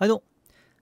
はいどうも。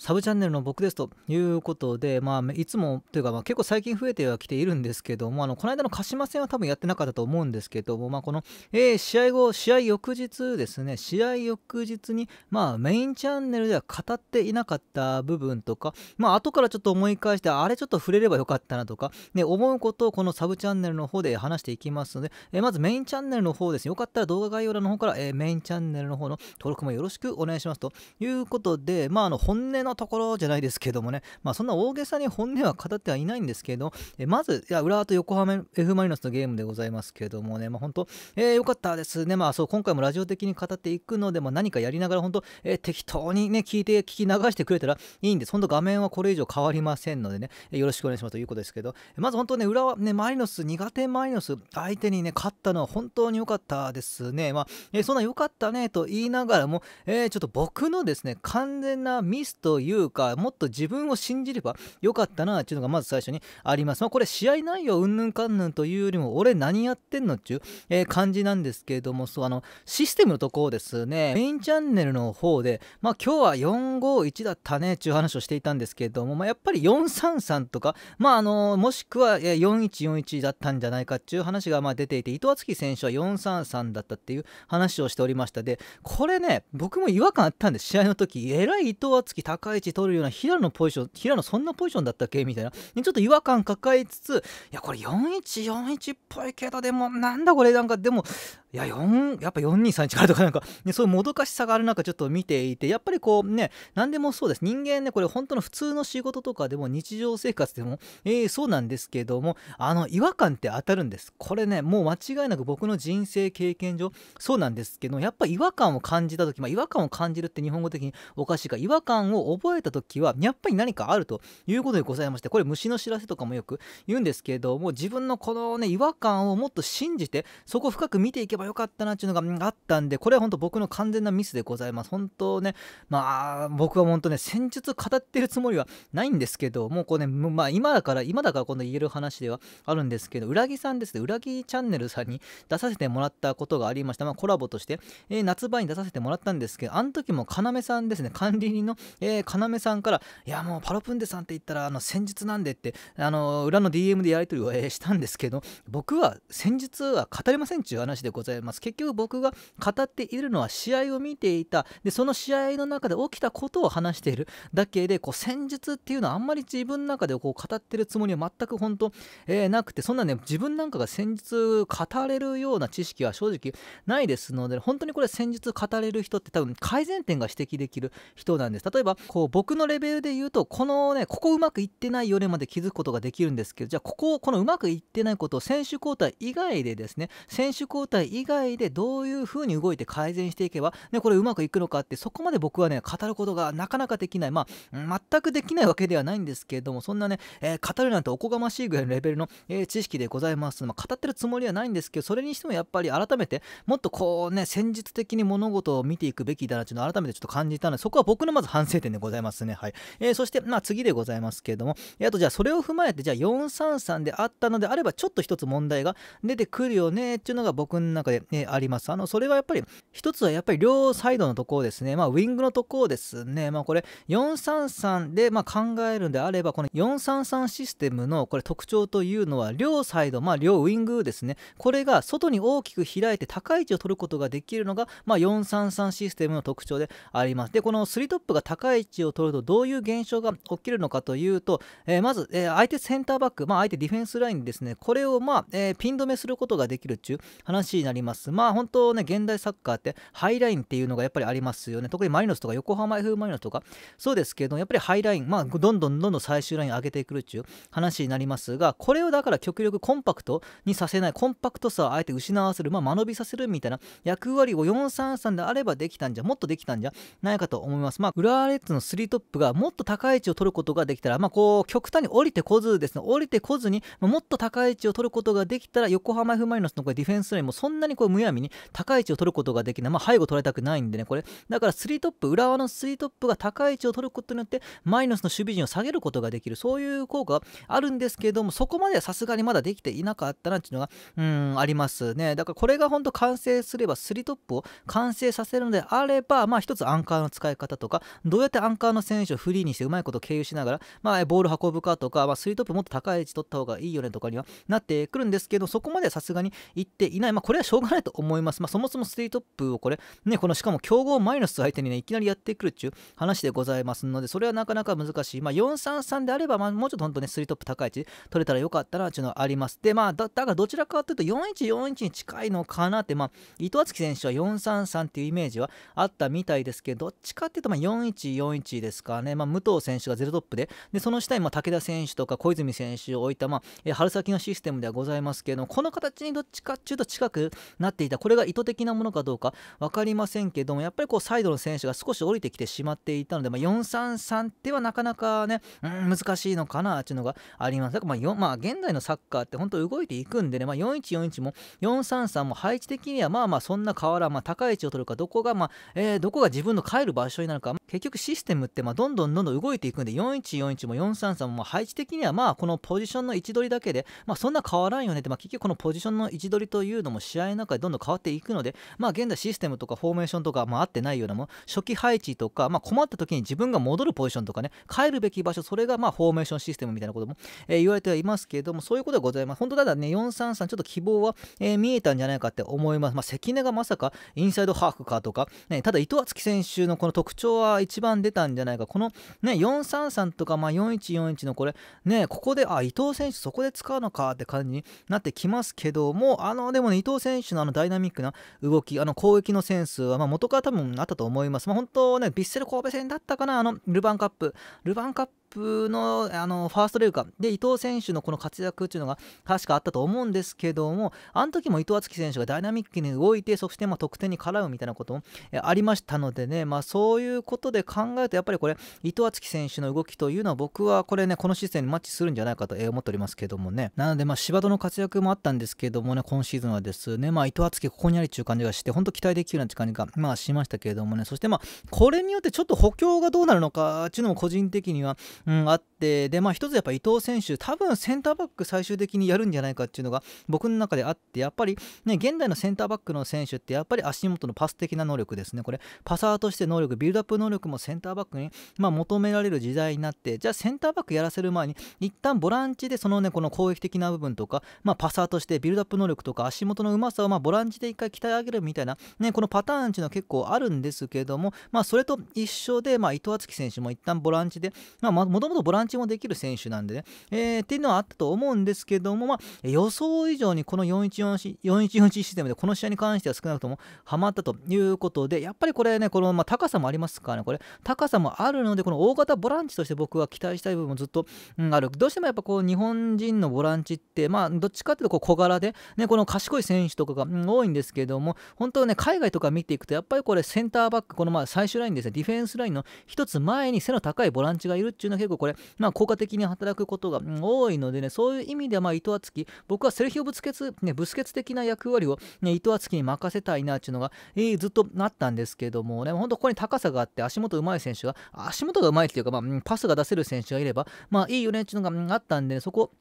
サブチャンネルの僕ですということで、まあ、いつもというか、まあ、結構最近増えてはきているんですけども、あのこの間の鹿島戦は多分やってなかったと思うんですけども、まあ、この、えー、試合後、試合翌日ですね、試合翌日に、まあ、メインチャンネルでは語っていなかった部分とか、まあ後からちょっと思い返して、あれちょっと触れればよかったなとか、ね、思うことをこのサブチャンネルの方で話していきますので、えー、まずメインチャンネルの方です。ね、よかったら動画概要欄の方から、えー、メインチャンネルの方の登録もよろしくお願いしますということで、まあ、あの本音ののところじゃないですけどもね、まあ、そんな大げさに本音は語ってはいないんですけど、えまず、いや浦和と横浜 F・ マリノスのゲームでございますけどもね、まあ、本当、えー、よかったですね。まあ、そう、今回もラジオ的に語っていくので、まあ、何かやりながら、本当、えー、適当にね、聞いて、聞き流してくれたらいいんです。本当、画面はこれ以上変わりませんのでね、え、よろしくお願いしますということですけど、まず本当ね、浦和、ね、マリノス、苦手マリノス、相手にね、勝ったのは本当に良かったですね。まあ、えー、そんな良かったねと言いながらも、えー、ちょっと僕のですね、完全なミスとというか、もっと自分を信じればよかったなっていうのがまず最初にあります。まあ、これ試合内容うんぬんかんぬんというよりも俺何やってんのっていう、え、感じなんですけれどもそうあのシステムのところですね。メインチャンネルの方でまあ今日は451だったねっていう話をしていたんですけれども、まあ、やっぱり433とかまああのもしくは4141だったんじゃないかっていう話がまあ出ていて伊藤敦樹選手は433だったっていう話をしておりました。でこれね僕も違和感あったんです。試合の時えらい伊藤敦樹高い位置取るような平野のポジション平野そんなポジションだったっけ？みたいな。ちょっと違和感抱えつつ、いや、これ4141っぽいけど、でも、なんだこれ、なんか、でも、いや、4、やっぱ4231からとかなんか、ね、そういうもどかしさがある中ちょっと見ていて、やっぱりこうね、何でもそうです。人間ね、これ本当の普通の仕事とかでも日常生活でも、えー、そうなんですけども、あの、違和感って当たるんです。これね、もう間違いなく僕の人生経験上、そうなんですけど、やっぱ違和感を感じた時、まあ、違和感を感じるって日本語的におかしいか、違和感を覚えた時は、やっぱり何かあるということでございまして、これ虫の知らせとかもよく言うんですけども、自分のこのね、違和感をもっと信じて、そこ深く見ていけばよかったなっていうのがあったんで、これは本当僕の完全なミスでございます。本当ね、まあ、僕は本当ね、戦術語ってるつもりはないんですけど、もうこうね、まあ、今だから、今だからこの言える話ではあるんですけど、裏木さんですね、裏木チャンネルさんに出させてもらったことがありました。まあ、コラボとして、えー、夏場に出させてもらったんですけど、あの時も要さんですね、管理人の、えー、要さんから、いや、もうパロプンデさんって言ったら、あの、戦術なんでって、あの、裏の DM でやり取りを、えー、したんですけど、僕は戦術は語れませんっていう話でございます。ざいます。結局僕が語っているのは試合を見ていた。でその試合の中で起きたことを話している。だけでこう戦術っていうのはあんまり自分の中でこう語ってるつもりは全く本当、えー、なくて。そんなね自分なんかが戦術語れるような知識は正直ないですので本当にこれ戦術語れる人って多分改善点が指摘できる人なんです。例えばこう僕のレベルで言うとこのねここうまくいってないよねまで気づくことができるんですけどじゃあこここのうまくいってないことを選手交代以外でですね選手交代以外でどういうふうに動いて改善していけば、ね、これうまくいくのかってそこまで僕はね語ることがなかなかできない。まあ全くできないわけではないんですけれどもそんなね、えー、語るなんておこがましいぐらいのレベルの、えー、知識でございます、まあ、語ってるつもりはないんですけどそれにしてもやっぱり改めてもっとこうね戦術的に物事を見ていくべきだなというのを改めてちょっと感じたのでそこは僕のまず反省点でございますね。はい、えー、そしてまあ次でございますけれども、えー、あとじゃあそれを踏まえてじゃあ433であったのであればちょっと一つ問題が出てくるよねっていうのが僕の中で、ね、あります。あのそれはやっぱり一つはやっぱり両サイドのところですね、まあ、ウィングのところですね、まあ、これ433でまあ考えるんであれば、この433システムのこれ特徴というのは、両サイド、まあ、両ウィングですね、これが外に大きく開いて高い位置を取ることができるのが、まあ、433システムの特徴であります。で、この3トップが高い位置を取るとどういう現象が起きるのかというと、えー、まず、えー、相手センターバック、まあ、相手ディフェンスラインですね、これを、まあえー、ピン止めすることができるっていう話になります。まあ本当ね、現代サッカーってハイラインっていうのがやっぱりありますよね。特にマリノスとか横浜 F マリノスとか、そうですけど、やっぱりハイライン、まあ、どんどんどんどん最終ライン上げてくるっていう話になりますが、これをだから極力コンパクトにさせない、コンパクトさをあえて失わせる、まあ、間延びさせるみたいな役割を433であればできたんじゃ、もっとできたんじゃないかと思います。まあ、浦和レッズの3トップがもっと高い位置を取ることができたら、まあ、こう、極端に降りてこずですね、降りてこずに、まあ、もっと高い位置を取ることができたら、横浜 F マリノスのこれディフェンスラインもそんなににこうむやみに高い位置を取ることができない、まあ、背後取られたくないんでね、これ、だから3トップ、浦和の3トップが高い位置を取ることによって、マイナスの守備陣を下げることができる、そういう効果があるんですけども、そこまではさすがにまだできていなかったなっていうのが、うん、ありますね。だからこれが本当完成すれば、3トップを完成させるのであれば、まあ一つアンカーの使い方とか、どうやってアンカーの選手をフリーにしてうまいこと経由しながら、まあ、ボール運ぶかとか、まあ、3トップもっと高い位置取った方がいいよねとかにはなってくるんですけど、そこまではさすがにいっていない。まあ、これはしょうがないと思います。まあ、そもそも3トップをこれ、ね、このしかも強豪マイナス相手にね、いきなりやってくるっていう話でございますので、それはなかなか難しい。まあ、433であれば、まあ、もうちょっと本当ね、3トップ高い位置取れたらよかったなっていうのはあります。で、まあ、だからどちらかというと、4141に近いのかなって、まあ、伊藤敦樹選手は433っていうイメージはあったみたいですけど、どっちかっていうと、まあ、4141ですかね。まあ、武藤選手がゼロトップで、でその下にまあ武田選手とか小泉選手を置いた、まあ、春先のシステムではございますけどもこの形にどっちかっていうと近くなっていた。これが意図的なものかどうか分かりませんけどもやっぱりこうサイドの選手が少し降りてきてしまっていたので、まあ、433ではなかなかね、うん、難しいのかなっていうのがあります。だからまあ、まあ、現代のサッカーって本当動いていくんでね、まあ、4141も433も配置的にはまあまあそんな変わらん、まあ、高い位置を取るかどこが、まあえー、どこが自分の帰る場所になるか結局システムってまあどんどんどんどん動いていくんで4141も433も配置的にはまあこのポジションの位置取りだけで、まあ、そんな変わらんよねって、まあ、結局このポジションの位置取りというのも試合の中でどんどん変わっていくので、まあ、現在システムとかフォーメーションとか、まあ、合ってないようなも初期配置とか、まあ、困った時に自分が戻るポジションとかね帰るべき場所それがまあフォーメーションシステムみたいなことも、えー、言われてはいますけれどもそういうことでございます。本当ただね433ちょっと希望は、えー、見えたんじゃないかって思います、まあ、関根がまさかインサイドハーフかとか、ね、ただ伊藤敦樹選手のこの特徴は一番出たんじゃないか。このね433とか、まあ、4141のこれねここであ伊藤選手そこで使うのかって感じになってきますけどもあのでもね伊藤選選手のあのダイナミックな動きあの攻撃のセンスは、まあ、元から多分あったと思います、まあ、本当ねヴィッセル神戸戦だったかなあのルヴァンカップ。ルヴァンカップのあのファーストレールか。で伊藤選手のこの活躍っていうのが確かあったと思うんですけどもあの時も伊藤敦樹選手がダイナミックに動いてそしてま得点に絡むみたいなこともありましたのでね、まあ、そういうことで考えるとやっぱりこれ伊藤敦樹選手の動きというのは僕はこれねこのシステムにマッチするんじゃないかと思っておりますけどもね。なのでまあ柴戸の活躍もあったんですけどもね今シーズンはですねまあ伊藤敦樹ここにありっていう感じがして本当期待できるような感じがまあしましたけれどもね。そしてまあこれによってちょっと補強がどうなるのかっていうのも個人的には、うん、あってで、まあ、一つやっぱ伊藤選手、多分センターバック最終的にやるんじゃないかっていうのが僕の中であって、やっぱりね、現代のセンターバックの選手ってやっぱり足元のパス的な能力ですね。これ、パサーとして能力、ビルドアップ能力もセンターバックに、まあ、求められる時代になって、じゃあセンターバックやらせる前に、一旦ボランチでそのね、この攻撃的な部分とか、まあ、パサーとしてビルドアップ能力とか足元のうまさをまボランチで一回鍛え上げるみたいな、ね、このパターンっていうのは結構あるんですけども、まあ、それと一緒で、まあ、伊藤敦樹選手も一旦ボランチで、まあ、もともとボランチもできる選手なんで、ね、えー、っていうのはあったと思うんですけども、まあ、予想以上にこの4141システムでこの試合に関しては少なくともハマったということで、やっぱりこれね、この、まあ、高さもありますからね、これ、高さもあるので、この大型ボランチとして僕は期待したい部分もずっと、うん、ある。どうしてもやっぱこう、日本人のボランチって、まあ、どっちかっていうとこう小柄で、ね、この賢い選手とかが、うん、多いんですけども、本当ね、海外とか見ていくと、やっぱりこれ、センターバック、このまあ最終ラインですね、ディフェンスラインの一つ前に背の高いボランチがいるっていうのは結構これ、まあ、効果的に働くことが、多いのでね、そういう意味ではまあ伊藤敦樹、僕はセルヒオ・ブスケツ、ね、ブスケツ的な役割を、ね、伊藤敦樹に任せたいなっていうのが、えー、ずっとなったんですけども、ね、本当ここに高さがあって、足元上手い選手が、足元が上手いっていうか、まあ、パスが出せる選手がいれば、まあいいよねっていうのがあったんで、ね、そこ、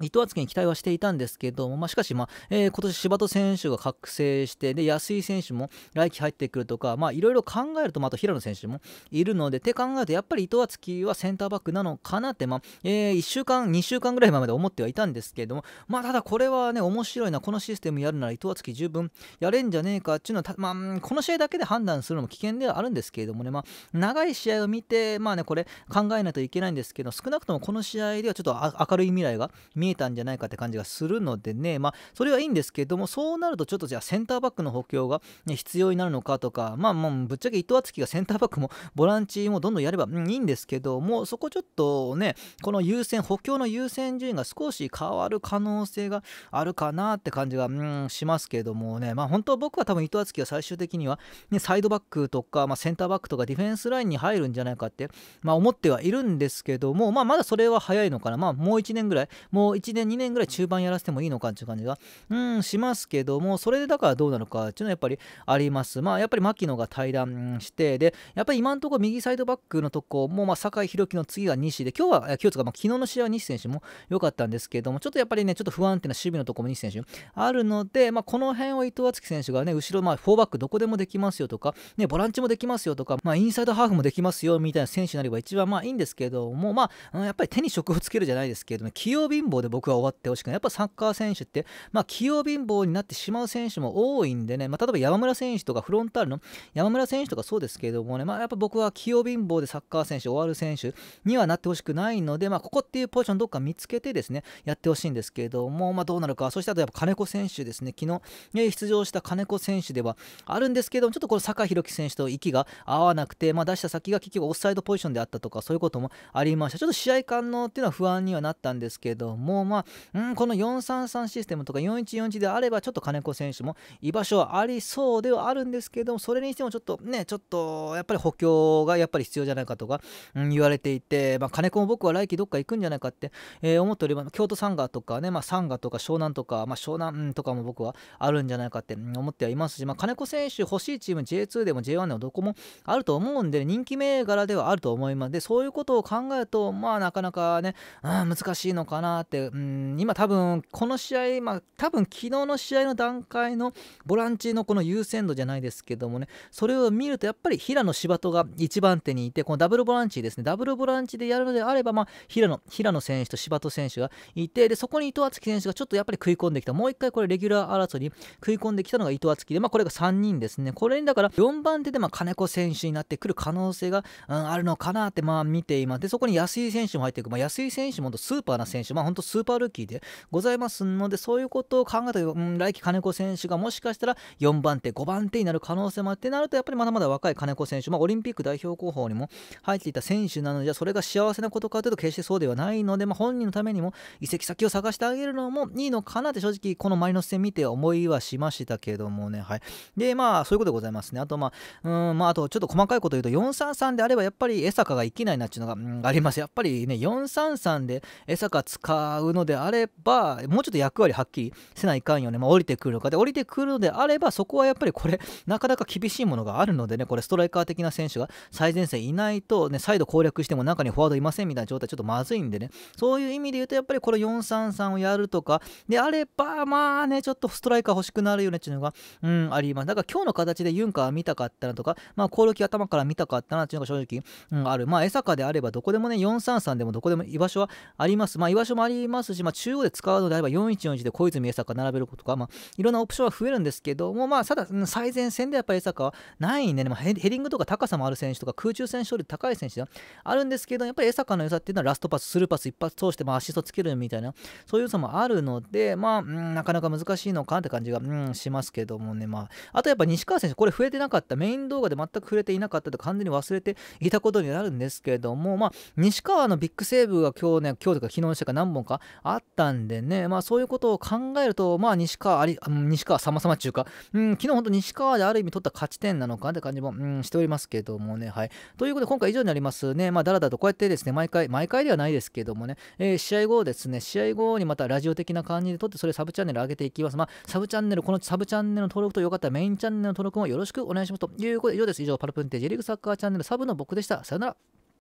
伊藤敦樹に期待はしていたんですけども、まあ、しかし、まあえー、今年柴戸選手が覚醒してで安井選手も来季入ってくるとかいろいろ考えると、まあ、あと平野選手もいるのでって考えるとやっぱり伊藤敦樹はセンターバックなのかなって、まあえー、1週間2週間ぐらい前まで思ってはいたんですけども、まあ、ただこれはね面白いなこのシステムやるなら伊藤敦樹十分やれんじゃねえかっていうのは、まあ、この試合だけで判断するのも危険ではあるんですけれどもね、まあ、長い試合を見て、まあね、これ考えないといけないんですけど少なくともこの試合ではちょっと明るい未来が見え見えたんじゃないかって感じがするのでね、まあ、それはいいんですけども、そうなるとちょっとじゃあセンターバックの補強が、ね、必要になるのかとか、まあ、まあ、ぶっちゃけ伊藤敦樹がセンターバックもボランチもどんどんやれば、いいんですけども、そこちょっとね、この優先、補強の優先順位が少し変わる可能性があるかなって感じが、うん、しますけどもね、まあ、本当は僕は多分伊藤敦樹は最終的には、ね、サイドバックとか、まあ、センターバックとかディフェンスラインに入るんじゃないかって、まあ、思ってはいるんですけども、まあ、まだそれは早いのかな、まあ、もう1年ぐらい、もう1年2年ぐらい中盤やらせてもいいのかっていう感じがうんしますけどもそれでだからどうなのかっていうのはやっぱりあります。まあやっぱり牧野が対談してでやっぱり今のところ右サイドバックのとこもまあ酒井宏樹の次が西で今日は今日とかまあ昨日の試合は西選手も良かったんですけどもちょっとやっぱりねちょっと不安定な守備のところも西選手あるのでまあこの辺を伊藤敦樹選手がね後ろまあ4バックどこでもできますよとかねボランチもできますよとかまあインサイドハーフもできますよみたいな選手になれば一番まあいいんですけどもまあやっぱり手に職をつけるじゃないですけどね器用貧乏で僕は終わってほしくない。やっぱサッカー選手ってまあ器用貧乏になってしまう選手も多いんでね、まあ、例えば山村選手とかフロンターレの山村選手とかそうですけれどもね、まあ、やっぱ僕は器用貧乏でサッカー選手終わる選手にはなってほしくないので、まあ、ここっていうポジションどっか見つけてですねやってほしいんですけども、まあ、どうなるか。そしてあとやっぱ金子選手ですね。昨日、出場した金子選手ではあるんですけどもちょっとこの酒井宏樹選手と息が合わなくて、まあ、出した先が結局オフサイドポジションであったとかそういうこともありました。ちょっと試合感のっていうのは不安にはなったんですけども、まあ、うんこの433システムとか4141であればちょっと金子選手も居場所はありそうではあるんですけどもそれにしてもちょっとねちょっとやっぱり補強がやっぱり必要じゃないかとか、うん、言われていて、まあ、金子も僕は来季どっか行くんじゃないかって、えー、思っております。京都サンガとかね、まあ、サンガとか湘南とか、まあ、湘南とかも僕はあるんじゃないかって思ってはいますし、まあ、金子選手欲しいチーム J2 でも J1 でもどこもあると思うんで人気銘柄ではあると思います。でそういうことを考えるとまあなかなかね、うん、難しいのかなって、うん、今多分この試合まあ多分昨日の試合の段階のボランチのこの優先度じゃないですけどもねそれを見るとやっぱり平野柴戸が1番手にいてこのダブルボランチですね。ダブルボランチでやるのであればまあ平野平野選手と柴戸選手がいてでそこに伊藤敦樹選手がちょっとやっぱり食い込んできた。もう一回これレギュラー争いに食い込んできたのが伊藤敦樹でまあこれが3人ですね。これにだから4番手でま金子選手になってくる可能性が、うん、あるのかなってまあ見ています。でそこに安井選手も入っていく、まあ、安井選手もスーパーな選手。まあ本当スーパールーキーでございますのでそういうことを考えたら、うん、来季金子選手がもしかしたら4番手5番手になる可能性もあってなるとやっぱりまだまだ若い金子選手、まあ、オリンピック代表候補にも入っていた選手なのでそれが幸せなことかというと決してそうではないので、まあ、本人のためにも移籍先を探してあげるのもいいのかなって正直このマリノス戦見て思いはしましたけどもねはいでまあそういうことでございますねあとまあうんまああとちょっと細かいこと言うと433であればやっぱり江坂が生きないなっていうのが、うん、ありますやっぱりね433で江坂使うのであればもうちょっと役割はっきりせないかんよね、まあ、降りてくるのか。で降りてくるのであればそこはやっぱりこれ なかなか厳しいものがあるのでねこれストライカー的な選手が最前線いないとねサイド攻略しても中にフォワードいませんみたいな状態ちょっとまずいんでね。そういう意味で言うとやっぱりこれ433をやるとかであればまあねちょっとストライカー欲しくなるよねっていうのがうんあります。だから今日の形でユンカー見たかったなとかまあコールキ頭から見たかったなっていうのが正直、うん、ある。まあ江坂であればどこでもね433でもどこでも居場所はあります。まあ居場所もありますしまあ中央で使うのであれば4141で小泉江坂並べることかまあいろんなオプションは増えるんですけどもまあただ、最前線でやっぱり江坂はないんでね、まあ、ヘディングとか高さもある選手とか空中戦勝率高い選手ではあるんですけどやっぱり江坂の良さっていうのはラストパススルーパス一発通してまあアシストつけるみたいなそういう良さもあるのでまあ、なかなか難しいのかなって感じが、うん、しますけどもねまああとやっぱ西川選手これ触れてなかったメイン動画で全く触れていなかったと完全に忘れていたことになるんですけどもまあ西川のビッグセーブが今日ね今日とか昨日の試合か何本かあったんでね。まあそういうことを考えるとまあ西川あり西川様々っていうか、うん、昨日本当西川である意味取った勝ち点なのかって感じも、うん、しておりますけどもね。はい。ということで今回以上になりますね。まあだらだらとこうやってですね毎回毎回ではないですけどもね、えー、試合後ですね試合後にまたラジオ的な感じで撮ってそれサブチャンネル上げていきます。まあサブチャンネルこのサブチャンネルの登録とよかったらメインチャンネルの登録もよろしくお願いしますということで以上です。以上パルプンテージリーグサッカーチャンネルサブの僕でした。さよなら。